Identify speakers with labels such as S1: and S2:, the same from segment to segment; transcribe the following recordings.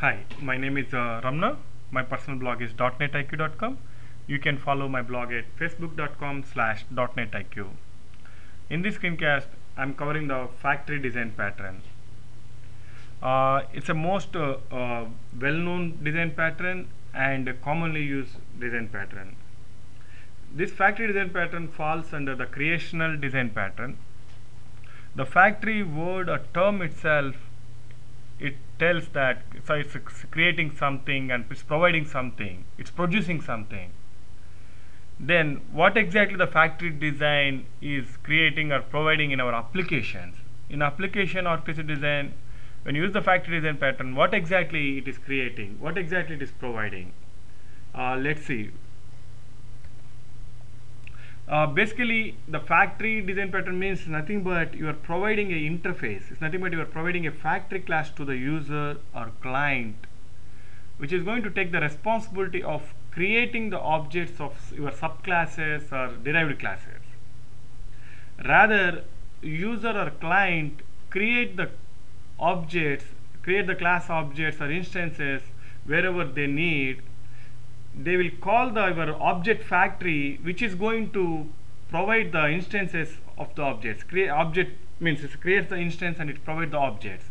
S1: Hi, my name is uh, Ramna. My personal blog is .netiq.com. You can follow my blog at facebook.com slash .netiq. In this screencast, I'm covering the factory design pattern. Uh, it's a most uh, uh, well-known design pattern and commonly used design pattern. This factory design pattern falls under the creational design pattern. The factory word or term itself it tells that so it's creating something and it's providing something it's producing something then what exactly the factory design is creating or providing in our applications? In application architecture design when you use the factory design pattern what exactly it is creating? What exactly it is providing? Uh, let's see uh, basically the factory design pattern means nothing but you are providing a interface. It's nothing but you are providing a factory class to the user or client which is going to take the responsibility of creating the objects of your subclasses or derived classes. Rather user or client create the objects create the class objects or instances wherever they need they will call the your object factory which is going to provide the instances of the objects. Create object means it creates the instance and it provides the objects.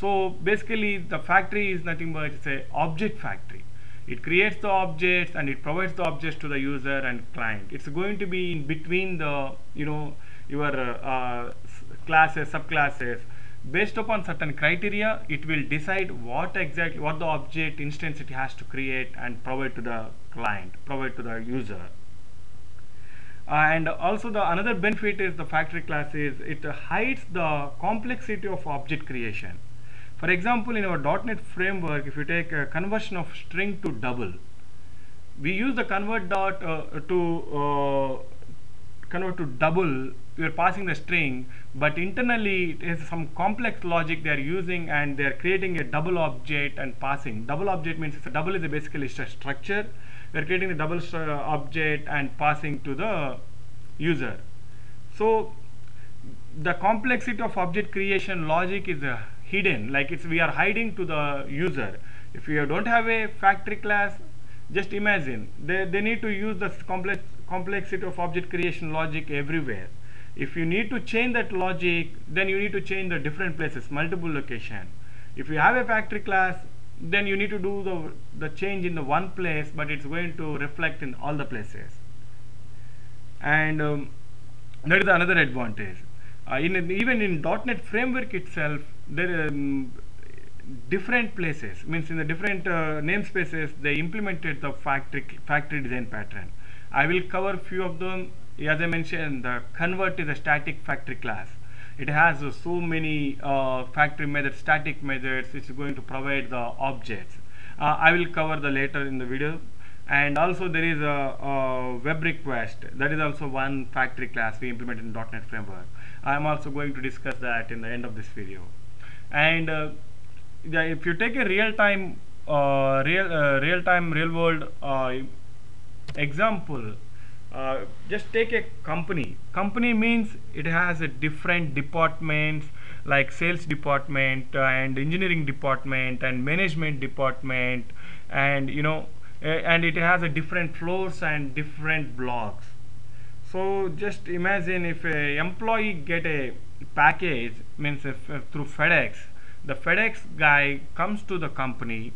S1: So basically the factory is nothing but it's a object factory. It creates the objects and it provides the objects to the user and client. It's going to be in between the you know your uh, uh, classes subclasses based upon certain criteria it will decide what exactly what the object instance it has to create and provide to the client provide to the user. Uh, and also the another benefit is the factory class is it hides the complexity of object creation. For example in our .NET framework if you take a conversion of string to double we use the convert dot uh, to uh, convert to double we are passing the string but internally it is some complex logic they are using and they are creating a double object and passing. Double object means it's a double is a basically a structure. We are creating a double object and passing to the user. So the complexity of object creation logic is uh, hidden like it's we are hiding to the user. If you don't have a factory class just imagine they, they need to use the complex complexity of object creation logic everywhere. If you need to change that logic then you need to change the different places multiple location. If you have a factory class then you need to do the the change in the one place but it's going to reflect in all the places. And um, that is another advantage. Uh, in even in .NET framework itself there are um, different places means in the different uh, namespaces they implemented the factory factory design pattern I will cover a few of them. As I mentioned the convert is a static factory class. It has uh, so many uh, factory methods static methods is going to provide the objects. Uh, I will cover the later in the video. And also there is a, a, web request. That is also one factory class we implemented in .NET framework. I am also going to discuss that in the end of this video. And uh, if you take a real-time uh, real uh, real-time real-world example uh, just take a company. Company means it has a different departments like sales department uh, and engineering department and management department and you know and it has a different floors and different blocks. So just imagine if a employee get a package means if, if through FedEx the FedEx guy comes to the company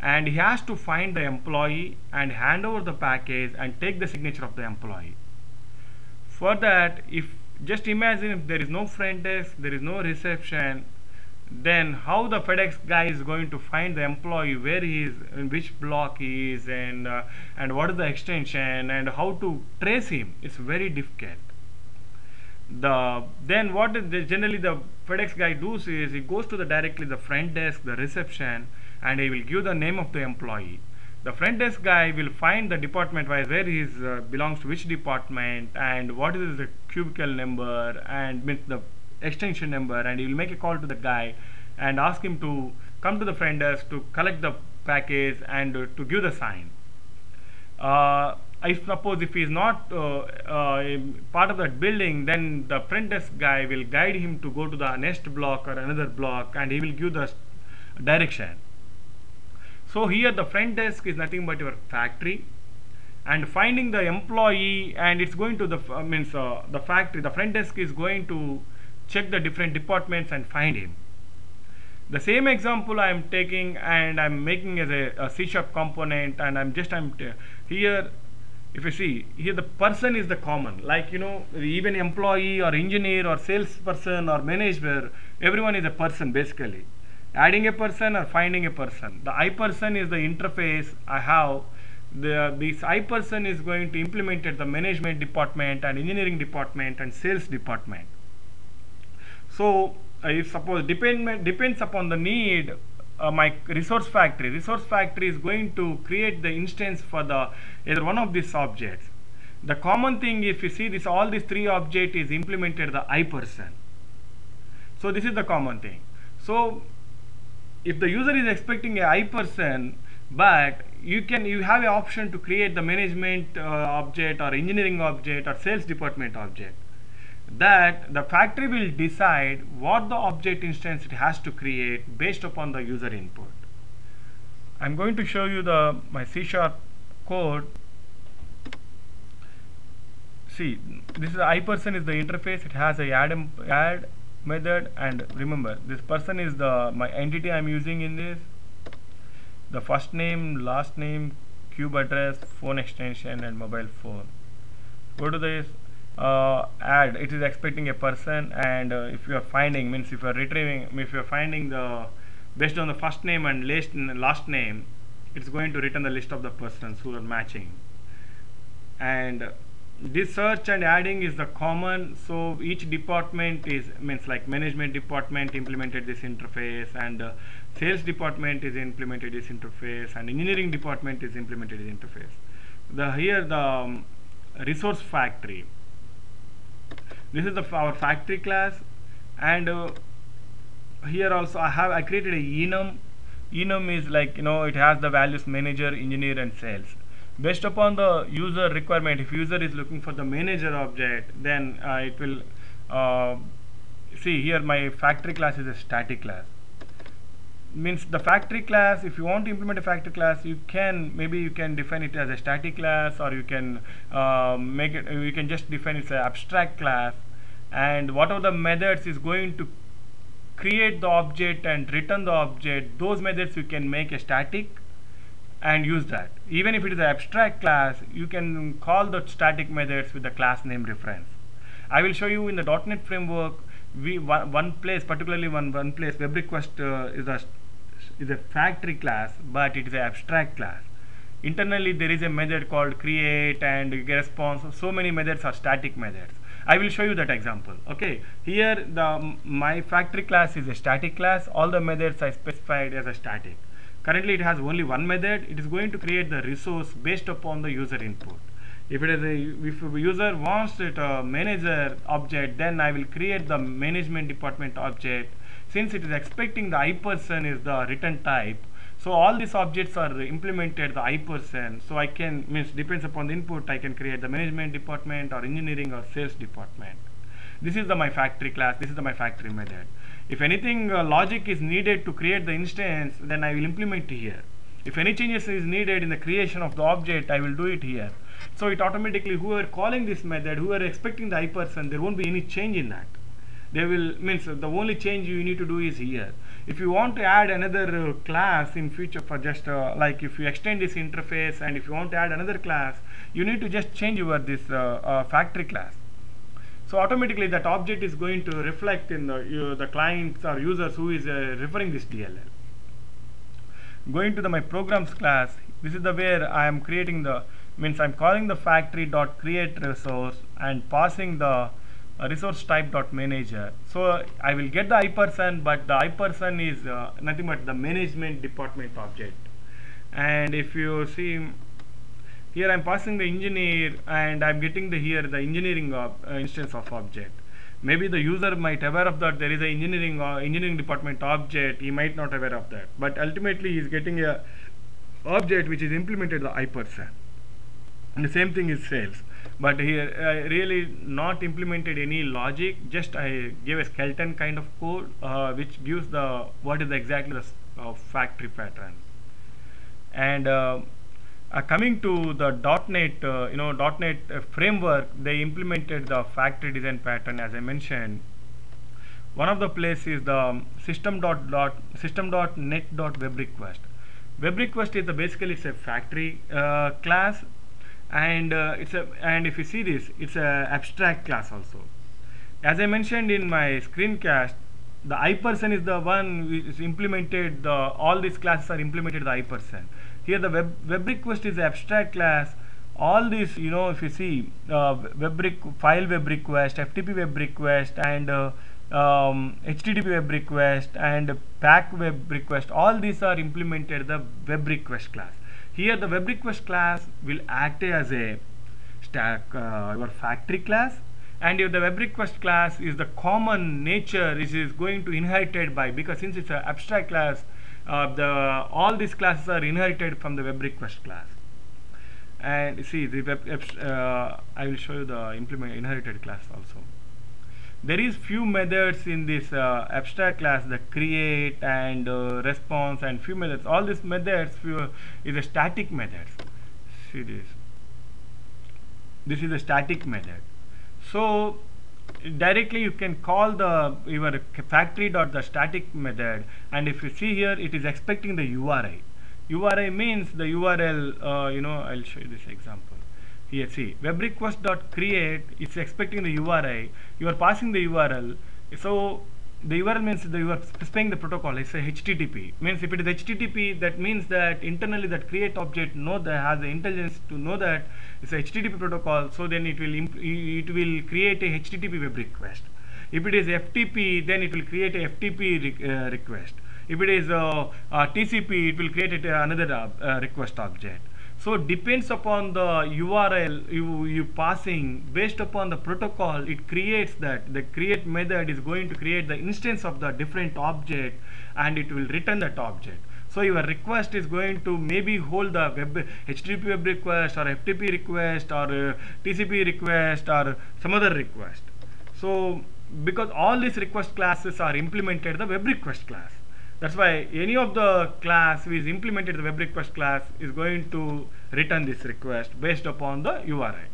S1: and he has to find the employee and hand over the package and take the signature of the employee. For that if just imagine if there is no front desk there is no reception then how the FedEx guy is going to find the employee where he is in which block he is and uh, and what is the extension and how to trace him it's very difficult. The then what the, generally the FedEx guy does is he goes to the directly the front desk the reception and he will give the name of the employee. The front desk guy will find the department wise where he uh, belongs to which department and what is the cubicle number and the extension number and he will make a call to the guy and ask him to come to the front desk to collect the package and uh, to give the sign. Uh, I suppose if he is not uh, uh, part of that building then the front desk guy will guide him to go to the next block or another block and he will give the direction so here the front desk is nothing but your factory and finding the employee and it's going to the uh, means uh, the factory the front desk is going to check the different departments and find him. The same example I am taking and I'm making as a, a C sharp component and I'm just I'm here if you see here the person is the common. Like you know even employee or engineer or salesperson or manager everyone is a person basically adding a person or finding a person. The I person is the interface I have. The this I person is going to implement it the management department and engineering department and sales department. So uh, if suppose depend depends upon the need uh, my resource factory. Resource factory is going to create the instance for the either one of these objects. The common thing if you see this all these three object is implemented the i person. So this is the common thing. So if the user is expecting a i person but you can you have an option to create the management uh, object or engineering object or sales department object that the factory will decide what the object instance it has to create based upon the user input. I'm going to show you the my C sharp code. See, this is I person is the interface. It has a add add method, and remember this person is the my entity I'm using in this. The first name, last name, cube address, phone extension, and mobile phone. Go to this uh, add it is expecting a person and uh, if you are finding means if you are retrieving if you are finding the based on the first name and last, last name it's going to return the list of the persons who are matching and this search and adding is the common so each department is means like management department implemented this interface and uh, sales department is implemented this interface and engineering department is implemented this interface. The here the um, resource factory. This is the our factory class and uh, here also I have I created a enum. Enum is like you know it has the values manager engineer and sales based upon the user requirement if user is looking for the manager object then uh, it will uh, see here my factory class is a static class. Means the factory class if you want to implement a factory class you can maybe you can define it as a static class or you can uh, make it you can just define it as an abstract class. And whatever the methods is going to create the object and return the object those methods you can make a static and use that even if it is an abstract class you can call the static methods with the class name reference. I will show you in the .NET framework we one, place particularly one one place web request uh, is a is a factory class but it is an abstract class. Internally there is a method called create and response. So many methods are static methods. I will show you that example okay? Here the my factory class is a static class. All the methods I specified as a static currently it has only one method. It is going to create the resource based upon the user input. If it is a if a user wants it a manager object then I will create the management department object. Since it is expecting the i person is the return type so all these objects are implemented the i person. So I can means depends upon the input I can create the management department or engineering or sales department this is the my factory class. This is the my factory method. If anything uh, logic is needed to create the instance then I will implement here. If any changes is needed in the creation of the object I will do it here. So it automatically whoever calling this method whoever expecting the i person there won't be any change in that. They will means the only change you need to do is here. If you want to add another uh, class in future for just uh, like if you extend this interface and if you want to add another class you need to just change your this uh, uh factory class so automatically that object is going to reflect in the uh, the clients or users who is uh, referring this DLL going to the my programs class this is the where I am creating the means I'm calling the factory dot create resource and passing the resource type dot manager. So I will get the I person but the I person is uh, nothing but the management department object. And if you see here I'm passing the engineer and I'm getting the here the engineering uh, instance of object. Maybe the user might aware of that there is a engineering uh, engineering department object he might not aware of that. But ultimately he is getting a object which is implemented the I person and the same thing is sales. But here I really not implemented any logic just I gave a skeleton kind of code uh, which gives the what is exactly the uh, factory pattern. And uh, coming to the .NET, uh, you know, .NET uh, framework, they implemented the factory design pattern as I mentioned. One of the place is the system dot dot system dot net dot web request. Web request is the basically it's a factory uh, class, and uh, it's a and if you see this, it's a abstract class also. As I mentioned in my screencast, the I person is the one which is implemented. The all these classes are implemented the I person here the web, web request is abstract class. All these you know if you see uh, web file web request ftp web request and uh, um, http web request and pack web request all these are implemented the web request class. Here the web request class will act as a stack uh, your factory class. And if the web request class is the common nature this is going to inherited by because since it's an abstract class uh, the all these classes are inherited from the web request class. And see the web uh, I will show you the implement inherited class also. There is few methods in this uh, abstract class the create and uh, response and few methods. All these methods few is a static methods see this. This is a static method. So directly you can call the your factory dot the static method. And if you see here it is expecting the URI URI means the URL uh, you know I'll show you this example. Here see web request dot create it's expecting the URI you are passing the URL so the URL means that you are specifying the protocol it's a HTTP means if it is HTTP that means that internally that create object know that has the intelligence to know that it's a HTTP protocol so then it will it will create a HTTP web request. If it is FTP then it will create a FTP re uh, request. If it is uh, TCP it will create a, another uh, request object so depends upon the URL you, you passing based upon the protocol it creates that the create method is going to create the instance of the different object and it will return that object. So your request is going to maybe hold the web HTTP web request or FTP request or uh, TCP request or some other request. So because all these request classes are implemented the web request class that's why any of the class which is implemented the web request class is going to return this request based upon the URI.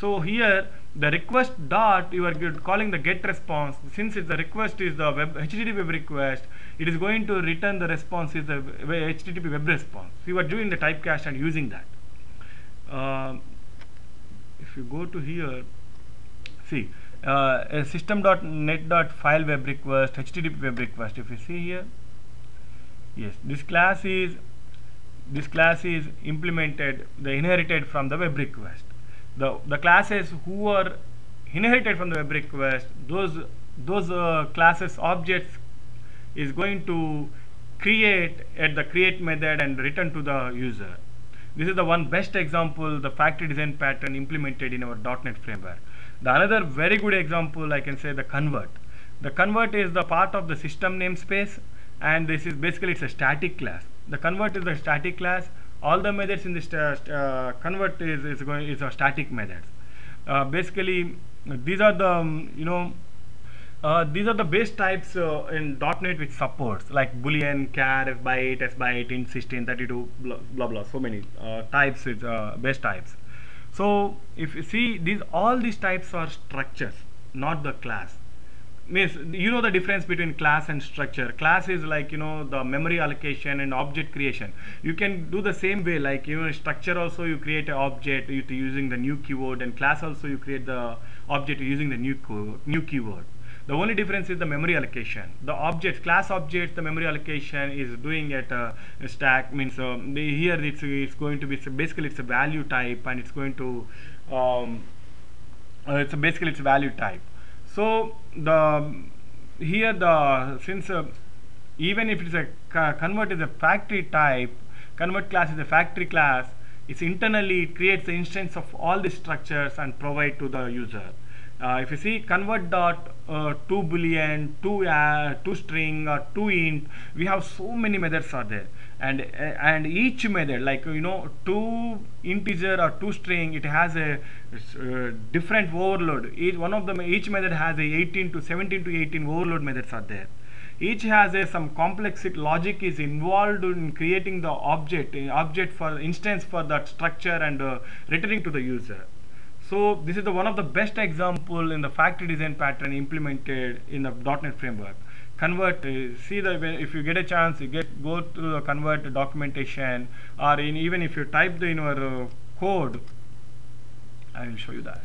S1: So here the request dot you are calling the get response since it's the request is the web HTTP web request it is going to return the response is the HTTP web response. So you are doing the typecast and using that. Uh, if you go to here see uh, system.net.file web request HTTP web request if you see here yes. This class is this class is implemented the inherited from the web request. The the classes who are inherited from the web request those those uh, classes objects is going to create at the create method and return to the user. This is the one best example the factory design pattern implemented in our .NET framework. The another very good example I can say the convert. The convert is the part of the system namespace and this is basically it's a static class. The convert is a static class. All the methods in this uh, uh, convert is, is going is a static methods. Uh, basically these are the um, you know uh, these are the base types uh, in .NET which supports like boolean char f byte s byte int 16 32 blah blah, blah so many uh, types is base types. So if you see these all these types are structures not the class means you know the difference between class and structure. Class is like you know the memory allocation and object creation. You can do the same way like you know structure also you create an object using the new keyword and class also you create the object using the new new keyword. The only difference is the memory allocation. The object class object the memory allocation is doing at a, a stack means uh, here it's, it's going to be so basically it's a value type and it's going to um, uh, it's a basically it's a value type so the here the since uh, even if it is a convert is a factory type, convert class is a factory class. It's internally it creates the instance of all the structures and provide to the user. Uh, if you see convert dot uh, to boolean, to uh, string or to int, we have so many methods are there and and each method like you know to integer or to string it has a uh, different overload. Each one of them each method has a 18 to 17 to 18 overload methods are there. Each has a some complex logic is involved in creating the object object for instance for that structure and uh, returning to the user. So this is the one of the best example in the factory design pattern implemented in the .NET framework convert uh, see the if you get a chance you get go to the convert documentation or in even if you type the in your uh, code I will show you that.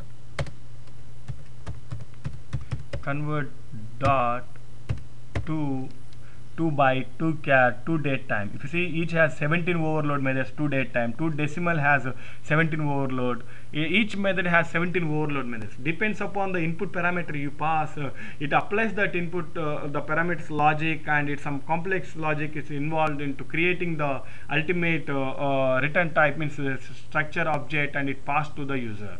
S1: Convert dot to 2 byte 2 char 2 date time. If you see each has 17 overload methods 2 date time. 2 decimal has uh, 17 overload each method has 17 overload methods. Depends upon the input parameter you pass. Uh, it applies that input uh, the parameters logic and it's some complex logic is involved into creating the ultimate uh, uh, return type means the structure object and it passed to the user.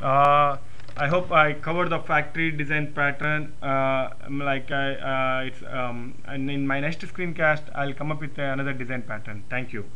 S1: Uh, I hope I covered the factory design pattern. Uh, like I, uh, it's um, and in my next screencast, I'll come up with another design pattern. Thank you.